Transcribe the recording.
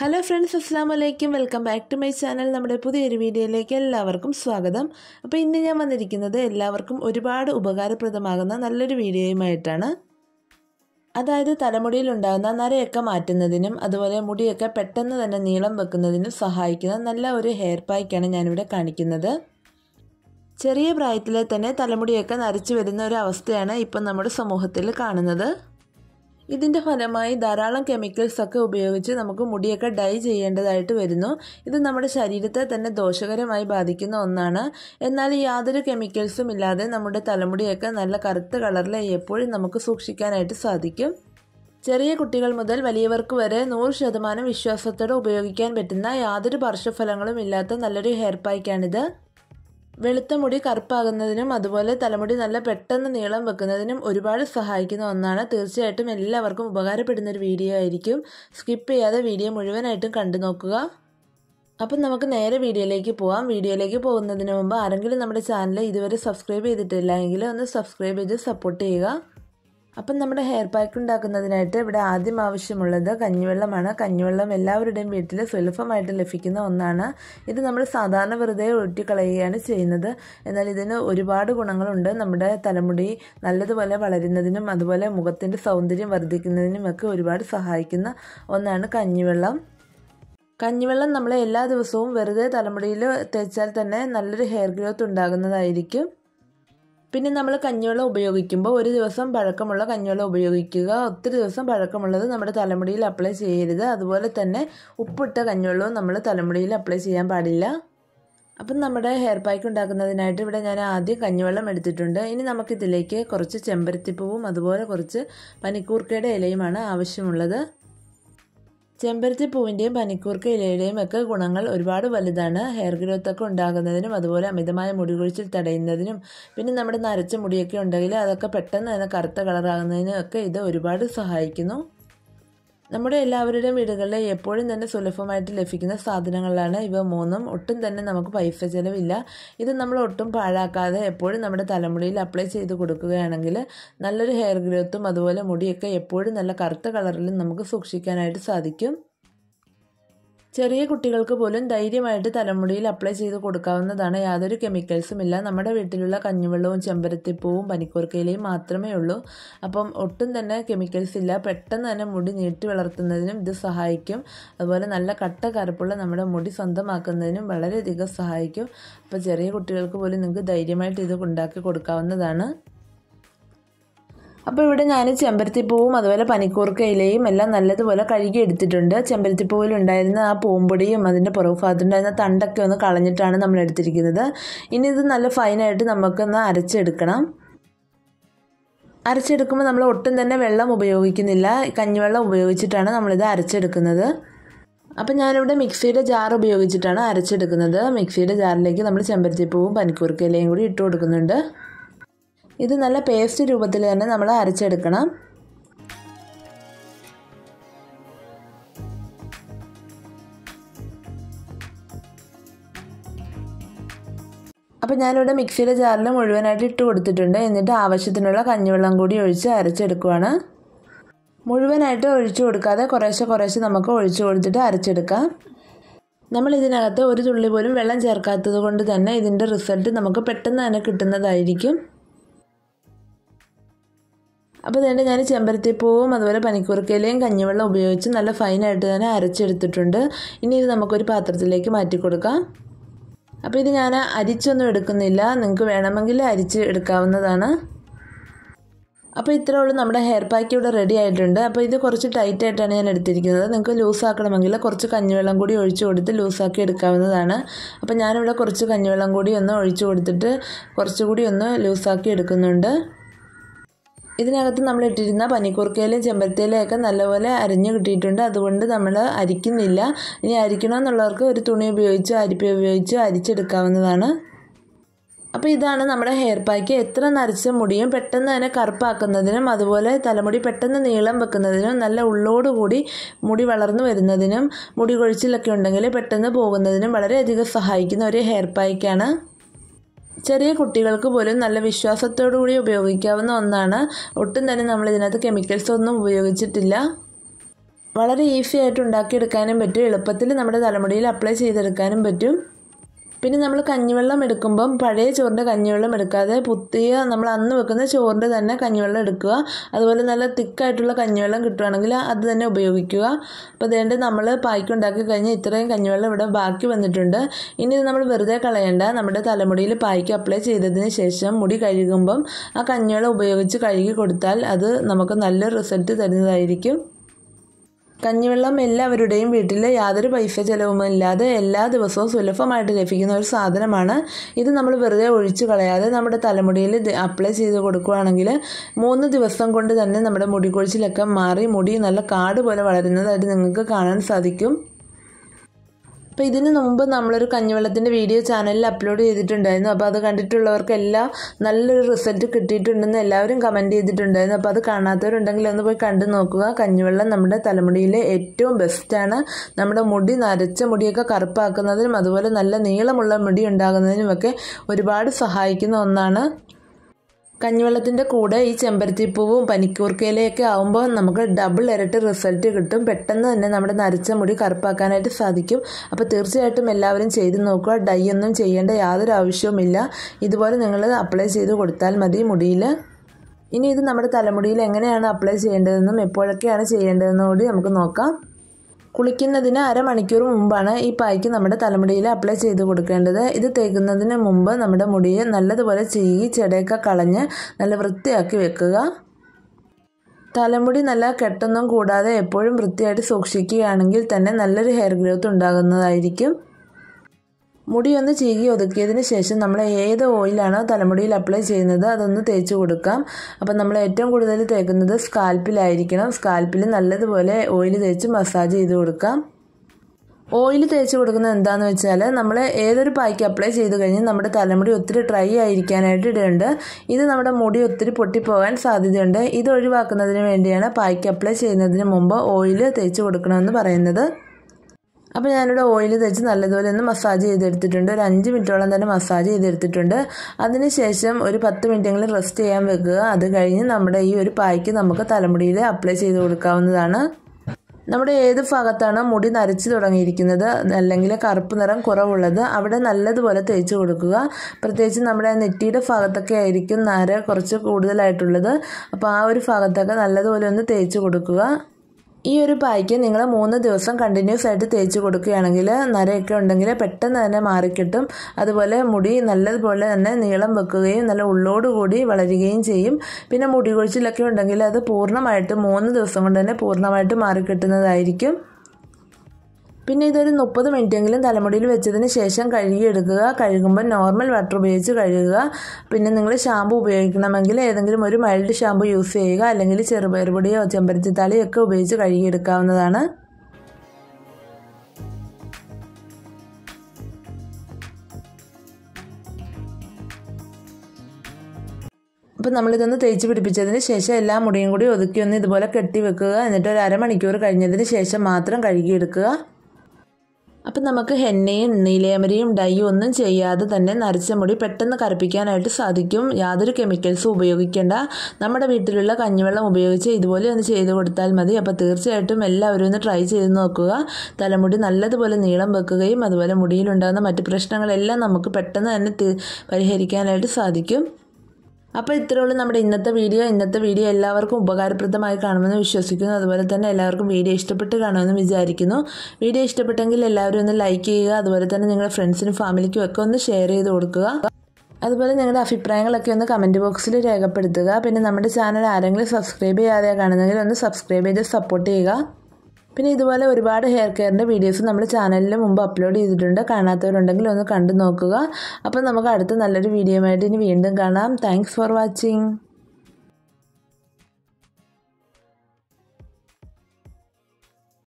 Hello friends അസ്സാം വലൈക്കും welcome back to my channel നമ്മുടെ പുതിയൊരു വീഡിയോയിലേക്ക് എല്ലാവർക്കും സ്വാഗതം. അപ്പോൾ ഇന്ന് ഞാൻ വന്നിരിക്കുന്നത് എല്ലാവർക്കും ഒരുപാട് ഉപകാരപ്രദമാകുന്ന നല്ലൊരു വീഡിയോയുമായിട്ടാണ്. അതായത് തലമുടിയിൽ ഉണ്ടാകുന്ന നരയൊക്കെ മാറ്റുന്നതിനും അതുപോലെ മുടിയൊക്കെ പെട്ടെന്ന് തന്നെ നീളം വെക്കുന്നതിനും സഹായിക്കുന്ന നല്ല ഒരു ഹെയർ പായ്ക്കാണ് ഞാനിവിടെ കാണിക്കുന്നത്. ചെറിയ പ്രായത്തിലെ തന്നെ തലമുടിയൊക്കെ നരച്ചു വരുന്ന ഒരു അവസ്ഥയാണ് ഇപ്പം നമ്മുടെ സമൂഹത്തിൽ കാണുന്നത്. ഇതിന്റെ ഫലമായി ധാരാളം കെമിക്കൽസ് ഒക്കെ ഉപയോഗിച്ച് നമുക്ക് മുടിയൊക്കെ ഡൈ ചെയ്യേണ്ടതായിട്ട് വരുന്നു. ഇത് നമ്മുടെ ശരീരത്തെ തന്നെ ദോഷകരമായി ബാധിക്കുന്ന ഒന്നാണ്. എന്നാൽ യാതൊരു കെമിക്കൽസും ഇല്ലാതെ നമ്മുടെ തലമുടിയൊക്കെ നല്ല കറുത്ത കളറിൽ എപ്പോഴും നമുക്ക് സൂക്ഷിക്കാനായിട്ട് സാധിക്കും. ചെറിയ കുട്ടികൾ മുതൽ വലിയവർക്ക് വരെ നൂറ് ശതമാനം വിശ്വാസത്തോടെ ഉപയോഗിക്കാൻ പറ്റുന്ന യാതൊരു പാർശ്വഫലങ്ങളും ഇല്ലാത്ത നല്ലൊരു ഹെയർ പായ്ക്കാണിത് വെളുത്ത മുടി കറുപ്പാകുന്നതിനും അതുപോലെ തലമുടി നല്ല പെട്ടെന്ന് നീളം വെക്കുന്നതിനും ഒരുപാട് സഹായിക്കുന്ന ഒന്നാണ്. തീർച്ചയായിട്ടും എല്ലാവർക്കും ഉപകാരപ്പെടുന്ന ഒരു വീഡിയോ ആയിരിക്കും. സ്കിപ്പ് ചെയ്യാതെ വീഡിയോ മുഴുവനായിട്ടും കണ്ടു നോക്കുക. അപ്പം നമുക്ക് നേരെ വീഡിയോയിലേക്ക് പോകാം വീഡിയോയിലേക്ക് പോകുന്നതിന് മുമ്പ് ആരെങ്കിലും നമ്മുടെ ചാനൽ ഇതുവരെ സബ്സ്ക്രൈബ് ചെയ്തിട്ടില്ല ഒന്ന് സബ്സ്ക്രൈബ് ചെയ്ത് സപ്പോർട്ട് ചെയ്യുക. അപ്പം നമ്മുടെ ഹെയർ പാക്ക് ഉണ്ടാക്കുന്നതിനായിട്ട് ഇവിടെ ആദ്യം ആവശ്യമുള്ളത് കഞ്ഞിവെള്ളമാണ്. കഞ്ഞിവെള്ളം എല്ലാവരുടെയും വീട്ടിൽ സുലഭമായിട്ട് ലഭിക്കുന്ന ഒന്നാണ്. ഇത് നമ്മൾ സാധാരണ വെറുതെ ഒഴുറ്റിക്കളയുകയാണ് ചെയ്യുന്നത്. എന്നാൽ ഇതിന് ഒരുപാട് ഗുണങ്ങളുണ്ട്. നമ്മുടെ തലമുടി നല്ലതുപോലെ വളരുന്നതിനും അതുപോലെ മുഖത്തിന്റെ സൗന്ദര്യം വർദ്ധിക്കുന്നതിനും ഒക്കെ ഒരുപാട് സഹായിക്കുന്ന ഒന്നാണ് കഞ്ഞിവെള്ളം. കഞ്ഞിവെള്ളം നമ്മൾ എല്ലാ ദിവസവും വെറുതെ തലമുടിയിൽ തേച്ചാൽ തന്നെ നല്ലൊരു ഹെയർ ഗ്രോത്ത് ഉണ്ടാകുന്നതായിരിക്കും. പിന്നെ നമ്മൾ കഞ്ഞിവെള്ളം ഉപയോഗിക്കുമ്പോൾ ഒരു ദിവസം പഴക്കമുള്ള കഞ്ഞിവെള്ളം ഉപയോഗിക്കുക. ഒത്തിരി ദിവസം പഴക്കമുള്ളത് നമ്മുടെ തലമുടിയിൽ അപ്ലൈ ചെയ്യരുത്. അതുപോലെ തന്നെ ഉപ്പിട്ട കഞ്ഞിവെള്ളവും നമ്മൾ തലമുടിയിൽ അപ്ലൈ ചെയ്യാൻ പാടില്ല. അപ്പം നമ്മുടെ ഹെയർ പാക്ക് ഉണ്ടാക്കുന്നതിനായിട്ട് ഇവിടെ ഞാൻ ആദ്യം കഞ്ഞിവെള്ളം എടുത്തിട്ടുണ്ട്. ഇനി നമുക്കിതിലേക്ക് കുറച്ച് ചെമ്പരത്തിപ്പൂവും അതുപോലെ കുറച്ച് പനിക്കൂർക്കയുടെ ഇലയുമാണ് ആവശ്യമുള്ളത്. ചെമ്പരത്തി പൂവിന്റെയും പനിക്കൂർക്ക ഇലയുടെയും ഒക്കെ ഗുണങ്ങൾ ഒരുപാട് വലുതാണ്. ഹെയർ ഗ്രോത്ത് ഒക്കെ ഉണ്ടാകുന്നതിനും അതുപോലെ അമിതമായ മുടി കൊഴിച്ചിൽ തടയുന്നതിനും പിന്നെ നമ്മുടെ നരച്ച മുടിയൊക്കെ ഉണ്ടെങ്കിൽ അതൊക്കെ പെട്ടെന്ന് തന്നെ കറുത്ത കളറാകുന്നതിനും ഒക്കെ ഇത് ഒരുപാട് സഹായിക്കുന്നു. നമ്മുടെ എല്ലാവരുടെയും വീടുകളിൽ എപ്പോഴും തന്നെ സുലഭമായിട്ട് ലഭിക്കുന്ന സാധനങ്ങളാണ് ഇവ മൂന്നും. ഒട്ടും തന്നെ നമുക്ക് പൈസ ചിലവില്ല. ഇത് നമ്മൾ ഒട്ടും പാഴാക്കാതെ എപ്പോഴും നമ്മുടെ തലമുടിയിൽ അപ്ലൈ ചെയ്ത് കൊടുക്കുകയാണെങ്കിൽ നല്ലൊരു ഹെയർ ഗ്രോത്തും അതുപോലെ മുടിയൊക്കെ എപ്പോഴും നല്ല കറുത്ത കളറിലും നമുക്ക് സൂക്ഷിക്കാനായിട്ട് സാധിക്കും. ചെറിയ കുട്ടികൾക്ക് പോലും ധൈര്യമായിട്ട് തലമുടിയിൽ അപ്ലൈ ചെയ്ത് കൊടുക്കാവുന്നതാണ് യാതൊരു കെമിക്കൽസും ഇല്ല നമ്മുടെ വീട്ടിലുള്ള കഞ്ഞിവെള്ളവും ചെമ്പരത്തിപ്പൂവും പനിക്കൂർക്കയിലയും മാത്രമേ ഉള്ളൂ. അപ്പം ഒട്ടും തന്നെ കെമിക്കൽസ് ഇല്ല പെട്ടെന്ന് തന്നെ മുടി നീട്ടി വളർത്തുന്നതിനും ഇത് സഹായിക്കും. അതുപോലെ നല്ല കട്ട കറുപ്പുള്ള നമ്മുടെ മുടി സ്വന്തമാക്കുന്നതിനും വളരെയധികം സഹായിക്കും. അപ്പോൾ ചെറിയ കുട്ടികൾക്ക് പോലും നിങ്ങൾക്ക് ധൈര്യമായിട്ട് ഇത് ഉണ്ടാക്കി കൊടുക്കാവുന്നതാണ്. അപ്പോൾ ഇവിടെ ഞാൻ ചെമ്പരത്തിപ്പൂവും അതുപോലെ പനിക്കൂർക്ക ഇലയും എല്ലാം നല്ലതുപോലെ കഴുകി എടുത്തിട്ടുണ്ട്. ചെമ്പരത്തിപ്പൂവിൽ ഉണ്ടായിരുന്ന ആ പൂമ്പൊടിയും അതിന്റെ പുറകുഭാഗത്തുണ്ടായിരുന്ന തണ്ടൊക്കെ ഒന്ന് കളഞ്ഞിട്ടാണ് നമ്മൾ എടുത്തിരിക്കുന്നത്. ഇനി ഇത് നല്ല ഫൈനായിട്ട് നമുക്കൊന്ന് അരച്ചെടുക്കണം. അരച്ചെടുക്കുമ്പോൾ നമ്മൾ ഒട്ടും തന്നെ വെള്ളം ഉപയോഗിക്കുന്നില്ല. കഞ്ഞിവെള്ളം ഉപയോഗിച്ചിട്ടാണ് നമ്മളിത് അരച്ചെടുക്കുന്നത്. അപ്പം ഞാനിവിടെ മിക്സിയുടെ ജാർ ഉപയോഗിച്ചിട്ടാണ് അരച്ചെടുക്കുന്നത്. മിക്സിയുടെ ജാറിലേക്ക് നമ്മൾ ചെമ്പരത്തിപ്പൂവും പനിക്കൂർക്കയിലയും കൂടി ഇട്ട് കൊടുക്കുന്നുണ്ട്. ഇത് നല്ല പേസ്റ്റ് രൂപത്തിൽ തന്നെ നമ്മൾ അരച്ചെടുക്കണം. അപ്പോൾ ഞാനിവിടെ മിക്സിയുടെ ജാറിൽ മുഴുവനായിട്ട് ഇട്ട് കൊടുത്തിട്ടുണ്ട്. എന്നിട്ട് ആവശ്യത്തിനുള്ള കഞ്ഞിവെള്ളം കൂടി ഒഴിച്ച് അരച്ചെടുക്കുവാണ്. മുഴുവനായിട്ട് ഒഴിച്ചു കൊടുക്കാതെ കുറേശ്ശെ കുറേശ്ശെ നമുക്ക് ഒഴിച്ചു കൊടുത്തിട്ട് അരച്ചെടുക്കാം. നമ്മൾ ഇതിനകത്ത് ഒരു തുള്ളി പോലും വെള്ളം ചേർക്കാത്തത് കൊണ്ട് തന്നെ ഇതിന്റെ റിസൾട്ട് നമുക്ക് പെട്ടെന്ന് തന്നെ കിട്ടുന്നതായിരിക്കും. അപ്പോൾ ഇതിന്റെ ഞാൻ ചെമ്പരത്തിപ്പൂവും അതുപോലെ പനിക്കൂർക്കയിലയും കഞ്ഞിവെള്ളം ഉപയോഗിച്ച് നല്ല ഫൈനായിട്ട് തന്നെ അരച്ചെടുത്തിട്ടുണ്ട്. ഇനി ഇത് നമുക്കൊരു പാത്രത്തിലേക്ക് മാറ്റി കൊടുക്കാം. അപ്പോൾ ഇത് ഞാൻ അരിച്ചൊന്നും എടുക്കുന്നില്ല. നിങ്ങൾക്ക് വേണമെങ്കിൽ അരിച്ച് എടുക്കാവുന്നതാണ്. അപ്പോൾ ഇത്രേ ഉള്ളൂ നമ്മുടെ ഹെയർ പാക്ക് ഇവിടെ റെഡി ആയിട്ടുണ്ട്. അപ്പോൾ ഇത് കുറച്ച് ടൈറ്റായിട്ടാണ് ഞാൻ എടുത്തിരിക്കുന്നത്. നിങ്ങൾക്ക് ലൂസ് ആക്കണമെങ്കിൽ കുറച്ച് കഞ്ഞിവെള്ളം കൂടി ഒഴിച്ചു കൊടുത്ത് ലൂസാക്കി എടുക്കാവുന്നതാണ്. അപ്പോൾ ഞാനിവിടെ കുറച്ച് കഞ്ഞിവെള്ളം കൂടി ഒന്ന് ഒഴിച്ചു കൊടുത്തിട്ട് കുറച്ചുകൂടി ഒന്ന് ലൂസാക്കി എടുക്കുന്നുണ്ട്. ഇതിനകത്ത് നമ്മൾ ഇട്ടിരുന്ന പനിക്കൂർക്കയിലും ചെമ്പരത്തിയിലും ഒക്കെ നല്ലപോലെ അരിഞ്ഞു കിട്ടിയിട്ടുണ്ട്. അതുകൊണ്ട് നമ്മൾ അരിക്കുന്നില്ല. ഇനി അരിക്കണമെന്നുള്ളവർക്ക് ഒരു തുണി ഉപയോഗിച്ചോ അരിപ്പ ഉപയോഗിച്ചോ അരിച്ചെടുക്കാവുന്നതാണ്. അപ്പോൾ ഇതാണ് നമ്മുടെ ഹെയർ പാക്ക്. എത്ര നരച്ച മുടിയും പെട്ടെന്ന് തന്നെ കറുപ്പാക്കുന്നതിനും അതുപോലെ തലമുടി പെട്ടെന്ന് നീളം വെക്കുന്നതിനും നല്ല ഉള്ളോടുകൂടി മുടി വളർന്നു വരുന്നതിനും മുടി കൊഴിച്ചിലൊക്കെ ഉണ്ടെങ്കിൽ പെട്ടെന്ന് പോകുന്നതിനും വളരെയധികം സഹായിക്കുന്ന ഒരു ഹെയർ പായ്ക്കാണ് ചെറിയ കുട്ടികൾക്ക് പോലും നല്ല വിശ്വാസത്തോടു കൂടി ഉപയോഗിക്കാവുന്ന ഒന്നാണ്. ഒട്ടും തന്നെ നമ്മൾ ഇതിനകത്ത് കെമിക്കൽസ് ഒന്നും ഉപയോഗിച്ചിട്ടില്ല. വളരെ ഈസി ആയിട്ട് ഉണ്ടാക്കിയെടുക്കാനും പറ്റും. എളുപ്പത്തിൽ നമ്മുടെ തലമുടിയിൽ അപ്ലൈ ചെയ്തെടുക്കാനും പറ്റും. പിന്നെ നമ്മൾ കഞ്ഞിവെള്ളം എടുക്കുമ്പം പഴയ ചോറിന്റെ കഞ്ഞിവെള്ളം എടുക്കാതെ പുതിയ നമ്മൾ അന്ന് വെക്കുന്ന ചോറിന്റെ തന്നെ കഞ്ഞിവെള്ളം എടുക്കുക. അതുപോലെ നല്ല തിക്കായിട്ടുള്ള കഞ്ഞിവെള്ളം കിട്ടുകയാണെങ്കിൽ അത് തന്നെ ഉപയോഗിക്കുക. അപ്പോൾ അതുകൊണ്ട് നമ്മൾ പായ്ക്ക് ഉണ്ടാക്കി കഴിഞ്ഞാൽ ഇത്രയും കഞ്ഞിവെള്ളം ഇവിടെ ബാക്കി വന്നിട്ടുണ്ട്. ഇനി ഇത് നമ്മൾ വെറുതെ കളയണ്ട. നമ്മുടെ തലമുടിയിൽ പായ്ക്ക് അപ്ലൈ ചെയ്തതിന് ശേഷം മുടി കഴുകുമ്പം ആ കഞ്ഞിവെള്ളം ഉപയോഗിച്ച് കഴുകി കൊടുത്താൽ അത് നമുക്ക് നല്ല റിസൾട്ട് തരുന്നതായിരിക്കും. കഞ്ഞിവെള്ളം എല്ലാവരുടെയും വീട്ടിൽ യാതൊരു പൈസ ചെലവുമില്ലാതെ എല്ലാ ദിവസവും സുലഭമായിട്ട് ലഭിക്കുന്ന ഒരു സാധനമാണ്. ഇത് നമ്മൾ വെറുതെ ഒഴിച്ചു കളയാതെ നമ്മുടെ തലമുടിയിൽ അപ്ലൈ ചെയ്ത് കൊടുക്കുകയാണെങ്കിൽ മൂന്ന് ദിവസം കൊണ്ട് തന്നെ നമ്മുടെ മുടി കൊഴിച്ചിലൊക്കെ മാറി മുടി നല്ല കാട് പോലെ വളരുന്നതായിട്ട് നിങ്ങൾക്ക് കാണാൻ സാധിക്കും. അപ്പോൾ ഇതിന് മുമ്പ് നമ്മളൊരു കഞ്ഞിവെള്ളത്തിന്റെ വീഡിയോ ചാനലിൽ അപ്ലോഡ് ചെയ്തിട്ടുണ്ടായിരുന്നു. അപ്പോൾ അത് കണ്ടിട്ടുള്ളവർക്ക് എല്ലാം നല്ലൊരു റിസൾട്ട് കിട്ടിയിട്ടുണ്ടെന്ന് എല്ലാവരും കമന്റ് ചെയ്തിട്ടുണ്ടായിരുന്നു. അപ്പോൾ അത് കാണാത്തവരുണ്ടെങ്കിൽ ഒന്ന് പോയി കണ്ടു നോക്കുക. കഞ്ഞിവെള്ളം നമ്മുടെ തലമുടിയിലെ ഏറ്റവും ബെസ്റ്റാണ് നമ്മുടെ മുടി നരച്ച മുടിയൊക്കെ കറുപ്പാക്കുന്നതിനും അതുപോലെ നല്ല നീളമുള്ള മുടി ഉണ്ടാകുന്നതിനുമൊക്കെ ഒരുപാട് സഹായിക്കുന്ന ഒന്നാണ് കഞ്ഞിവെള്ളത്തിന്റെ കൂടെ ഈ ചെമ്പരത്തിപ്പൂവും പനിക്കൂർക്കയിലയൊക്കെ ആകുമ്പോൾ നമുക്ക് ഡബിൾ ഇരട്ടി റിസൾട്ട് കിട്ടും. പെട്ടെന്ന് തന്നെ നമ്മുടെ നരച്ച മുടി കറുപ്പാക്കാനായിട്ട് സാധിക്കും. അപ്പോൾ തീർച്ചയായിട്ടും എല്ലാവരും ചെയ്ത് നോക്കുക. ഡൈ ഒന്നും ചെയ്യേണ്ട യാതൊരു ആവശ്യവുമില്ല. ഇതുപോലെ നിങ്ങൾ അപ്ലൈ ചെയ്ത് കൊടുത്താൽ മതി മുടിയിൽ ഇനി ഇത് നമ്മുടെ തലമുടിയിൽ എങ്ങനെയാണ് അപ്ലൈ ചെയ്യേണ്ടതെന്നും എപ്പോഴൊക്കെയാണ് ചെയ്യേണ്ടതെന്നും കൂടി നമുക്ക് നോക്കാം. കുളിക്കുന്നതിന് അരമണിക്കൂർ മുമ്പാണ് ഈ പായ്ക്ക് നമ്മുടെ തലമുടിയിൽ അപ്ലൈ ചെയ്ത് കൊടുക്കേണ്ടത്. ഇത് തേക്കുന്നതിന് മുമ്പ് നമ്മുടെ മുടിയെ നല്ലതുപോലെ ചീകി ചെടയൊക്കെ കളഞ്ഞ് നല്ല വൃത്തിയാക്കി വെക്കുക. തലമുടി നല്ല കെട്ടൊന്നും കൂടാതെ എപ്പോഴും വൃത്തിയായിട്ട് സൂക്ഷിക്കുകയാണെങ്കിൽ തന്നെ നല്ലൊരു ഹെയർ ഗ്രോത്ത് ഉണ്ടാകുന്നതായിരിക്കും. മുടി ഒന്ന് ചീകി ഒതുക്കിയതിന് ശേഷം നമ്മൾ ഏത് ഓയിലാണോ തലമുടിയിൽ അപ്ലൈ ചെയ്യുന്നത് അതൊന്ന് തേച്ച് കൊടുക്കാം. അപ്പം നമ്മൾ ഏറ്റവും കൂടുതൽ തേക്കുന്നത് സ്കാൽപ്പിലായിരിക്കണം. സ്കാൽപ്പിൽ നല്ലതുപോലെ ഓയിൽ തേച്ച് മസാജ് ചെയ്ത് കൊടുക്കാം. ഓയിൽ തേച്ച് കൊടുക്കുന്നത് എന്താണെന്ന് വെച്ചാൽ നമ്മൾ ഏതൊരു പായ്ക്ക് അപ്ലൈ ചെയ്ത് കഴിഞ്ഞ് നമ്മുടെ തലമുടി ഒത്തിരി ഡ്രൈ ആയിരിക്കാനായിട്ട് ഇടയുണ്ട്. ഇത് നമ്മുടെ മുടി ഒത്തിരി പൊട്ടിപ്പോകാൻ സാധ്യതയുണ്ട്. ഇത് ഒഴിവാക്കുന്നതിന് വേണ്ടിയാണ് പായ്ക്ക് അപ്ലൈ ചെയ്യുന്നതിന് മുമ്പ് ഓയിൽ തേച്ച് കൊടുക്കണമെന്ന് പറയുന്നത്. അപ്പോൾ ഞാനിവിടെ ഓയിൽ തേച്ച് നല്ലതുപോലെ ഒന്ന് മസാജ് ചെയ്തെടുത്തിട്ടുണ്ട്. ഒരു അഞ്ച് മിനിറ്റോളം തന്നെ മസാജ് ചെയ്തെടുത്തിട്ടുണ്ട്. അതിനുശേഷം ഒരു പത്ത് മിനിറ്റെങ്കിലും റെസ്റ്റ് ചെയ്യാൻ വെക്കുക. അത് കഴിഞ്ഞ് നമ്മുടെ ഈ ഒരു പായ്ക്ക് നമുക്ക് തലമുടിയിൽ അപ്ലൈ ചെയ്ത് കൊടുക്കാവുന്നതാണ്. നമ്മുടെ ഏത് ഭാഗത്താണ് മുടി നരച്ച് തുടങ്ങിയിരിക്കുന്നത് അല്ലെങ്കിൽ കറുപ്പ് നിറം കുറവുള്ളത് അവിടെ നല്ലതുപോലെ തേച്ച് കൊടുക്കുക. പ്രത്യേകിച്ച് നമ്മുടെ നെറ്റിയുടെ ഭാഗത്തൊക്കെ ആയിരിക്കും നര കുറച്ച് കൂടുതലായിട്ടുള്ളത്. അപ്പോൾ ആ ഒരു ഭാഗത്തൊക്കെ നല്ലതുപോലെ ഒന്ന് തേച്ച് കൊടുക്കുക. ഈ ഒരു പായ്ക്ക് നിങ്ങൾ മൂന്ന് ദിവസം കണ്ടിന്യൂസ് ആയിട്ട് തേച്ച് കൊടുക്കുകയാണെങ്കിൽ നരയൊക്കെ ഉണ്ടെങ്കിൽ പെട്ടെന്ന് തന്നെ മാറിക്കിട്ടും. അതുപോലെ മുടി നല്ലതുപോലെ തന്നെ നീളം വെക്കുകയും നല്ല ഉള്ളോടുകൂടി വളരുകയും ചെയ്യും. പിന്നെ മുടി കൊഴിച്ചിലൊക്കെ ഉണ്ടെങ്കിൽ അത് പൂർണമായിട്ട് മൂന്ന് ദിവസം കൊണ്ട് തന്നെ പൂർണമായിട്ട് മാറിക്കിട്ടുന്നതായിരിക്കും. പിന്നെ ഇതൊരു മുപ്പത് മിനിറ്റെങ്കിലും തലമുടിയിൽ വെച്ചതിന് ശേഷം കഴുകിയെടുക്കുക. കഴുകുമ്പോൾ നോർമൽ വാട്ടർ ഉപയോഗിച്ച് കഴുകുക. പിന്നെ നിങ്ങൾ ഷാമ്പു ഉപയോഗിക്കണമെങ്കിൽ ഏതെങ്കിലും ഒരു മൈൽഡ് ഷാമ്പു യൂസ് ചെയ്യുക. അല്ലെങ്കിൽ ചെറുപയർപൊടിയോ ചെമ്പരത്തിത്താളിയോ ഒക്കെ ഉപയോഗിച്ച് കഴുകിയെടുക്കാവുന്നതാണ്. അപ്പം നമ്മളിതൊന്ന് തേച്ച് പിടിപ്പിച്ചതിന് ശേഷം എല്ലാ മുടിയും കൂടി ഒതുക്കി ഒന്ന് ഇതുപോലെ കെട്ടി വെക്കുക. എന്നിട്ട് ഒരു അരമണിക്കൂർ കഴിഞ്ഞതിന് ശേഷം മാത്രം കഴുകിയെടുക്കുക. അപ്പം നമുക്ക് ഹെന്നയും നീലേമരയും ഡൈയും ഒന്നും ചെയ്യാതെ തന്നെ നരച്ച മുടി പെട്ടെന്ന് കറുപ്പിക്കാനായിട്ട് സാധിക്കും. യാതൊരു കെമിക്കൽസും ഉപയോഗിക്കേണ്ട. നമ്മുടെ വീട്ടിലുള്ള കഞ്ഞിവെള്ളം ഉപയോഗിച്ച് ഇതുപോലെ ഒന്ന് ചെയ്ത് കൊടുത്താൽ മതി. അപ്പോൾ തീർച്ചയായിട്ടും എല്ലാവരും ഒന്ന് ട്രൈ ചെയ്ത് നോക്കുക. തലമുടി നല്ലതുപോലെ നീളം വെക്കുകയും അതുപോലെ മുടിയിലുണ്ടാകുന്ന മറ്റ് പ്രശ്നങ്ങളെല്ലാം നമുക്ക് പെട്ടെന്ന് തന്നെ പരിഹരിക്കാനായിട്ട് സാധിക്കും. അപ്പോൾ ഇത്രയുള്ളൂ നമ്മുടെ ഇന്നത്തെ വീഡിയോ. ഇന്നത്തെ വീഡിയോ എല്ലാവർക്കും ഉപകാരപ്രദമായി കാണുമെന്ന് വിശ്വസിക്കുന്നു. അതുപോലെ തന്നെ എല്ലാവർക്കും വീഡിയോ ഇഷ്ടപ്പെട്ട് കാണുമെന്ന് വിചാരിക്കുന്നു. വീഡിയോ ഇഷ്ടപ്പെട്ടെങ്കിൽ എല്ലാവരും ഒന്ന് ലൈക്ക് ചെയ്യുക. അതുപോലെ തന്നെ നിങ്ങളുടെ ഫ്രണ്ട്സിനും ഫാമിലിക്കും ഒക്കെ ഒന്ന് ഷെയർ ചെയ്ത് കൊടുക്കുക. അതുപോലെ നിങ്ങളുടെ അഭിപ്രായങ്ങളൊക്കെ ഒന്ന് കമന്റ് ബോക്സിൽ രേഖപ്പെടുത്തുക. പിന്നെ നമ്മുടെ ചാനൽ ആരെങ്കിലും സബ്സ്ക്രൈബ് ചെയ്യാതെ കാണുന്നെങ്കിൽ ഒന്ന് സബ്സ്ക്രൈബ് ചെയ്ത് സപ്പോർട്ട് ചെയ്യുക. പിന്നെ ഇതുപോലെ ഒരുപാട് ഹെയർ കെയറിന്റെ വീഡിയോസ് നമ്മൾ ചാനലിൽ മുമ്പ് അപ്ലോഡ് ചെയ്തിട്ടുണ്ട്. കാണാത്തവരുണ്ടെങ്കിൽ ഒന്ന് കണ്ടു നോക്കുക. അപ്പം നമുക്ക് അടുത്ത നല്ലൊരു വീഡിയോ ആയിട്ട് ഇനി വീണ്ടും കാണാം. Thanks for watching